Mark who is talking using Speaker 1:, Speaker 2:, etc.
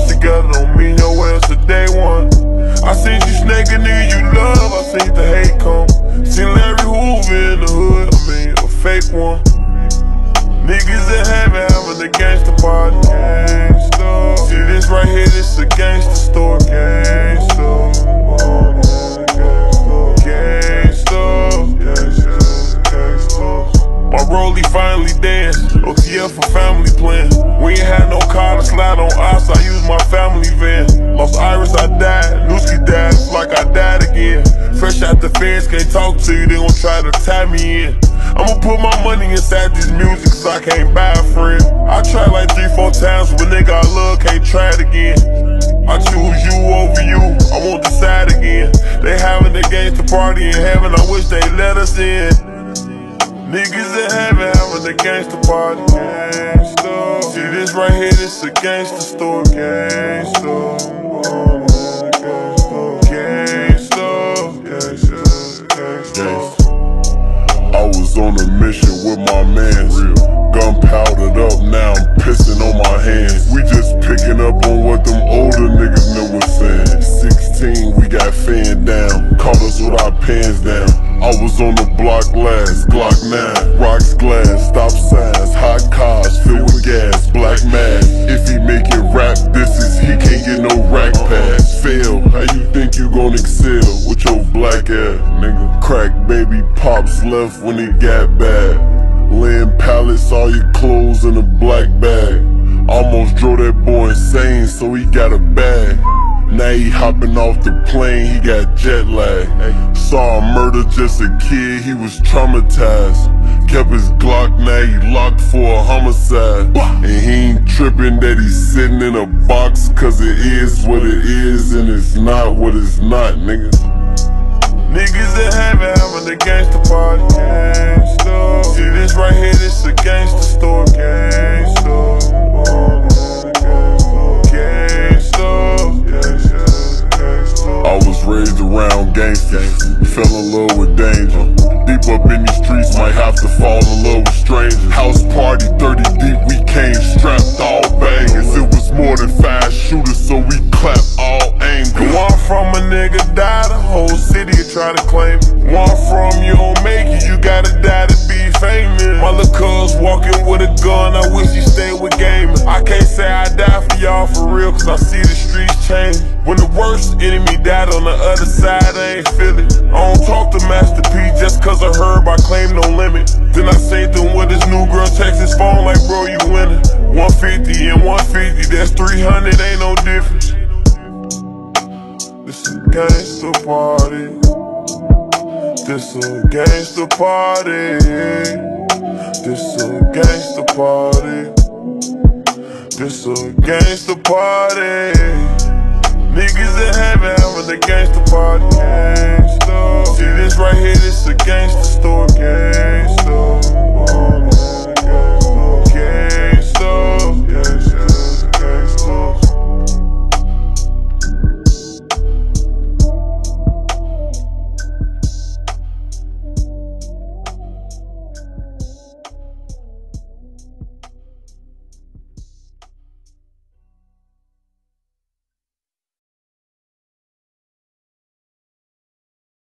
Speaker 1: us together don't mean your ass a day one. I seen you snake a nigga you love, I seen the hate come. Seen Larry Hoover in the hood, I mean a fake one. Niggas in heaven having a gangster party. See this right here, this a gangster store. Gangsta. My rollie finally danced. OTF for to slide on ice. I use my family van. Lost Iris, I died. Nuski died. Like I died again. Fresh out the fence, can't talk to you. They gon' try to tie me in. I'ma put my money inside this music, so I can't buy a friend. I tried like three, four times, but nigga I love can't try it again. I choose you over you, I won't decide again. They having the gangster party in heaven, I wish they let us in. Niggas in heaven having the gangster party. Gangsta. See this right here, this a gangster store. Gangsta. Gangsta. Gangsta. Gangsta.
Speaker 2: I was on a mission with my mans. Gun powdered up, now I'm pissing on my hands. We just picking up on what them older niggas never saying. 16, we got fanned down, caught us with our pants down. I was on the block last, Glock 9, rocks glass, stop signs, hot cars filled with gas, black mask. If he make it rap, this is he can't get no rack pass. Fail, how you think you gon' excel with your black ass, nigga? Crack baby pops left when it got bad. Laying pallets, all your clothes in a black bag. Almost drove that boy insane, so he got a bag. Now he hopping off the plane, he got jet lag. Saw a murder just a kid, he was traumatized. Kept his Glock, now he locked for a homicide. And he ain't tripping that he's sitting in a box, cause it is what it is, and it's not what it's not, nigga.
Speaker 1: Niggas in heaven having the gangster party.
Speaker 2: Gangsters, fell in love with danger. Deep up in these streets, might have to fall in love with strangers. House party 30 deep, we came strapped all bangers. It was more than five shooters, so we clapped all angles.
Speaker 1: One from a nigga die, the whole city try to claim. One from you don't make it, you gotta die to be famous. My little cuz walking with a gun, I wish he stayed with gaming. I can't say I die for y'all for real, cause I see the streets change. When the worst enemy died on the other side, I ain't feel it. I don't talk to Master P just cause I heard my claim no limit. Then I saved him with his new girl text his phone like, bro, you winning. 150 and 150, that's 300, ain't no difference. This a gangster party. This a gangster party. This a gangster party. This a gangster party. Niggas in heaven having a gangster party.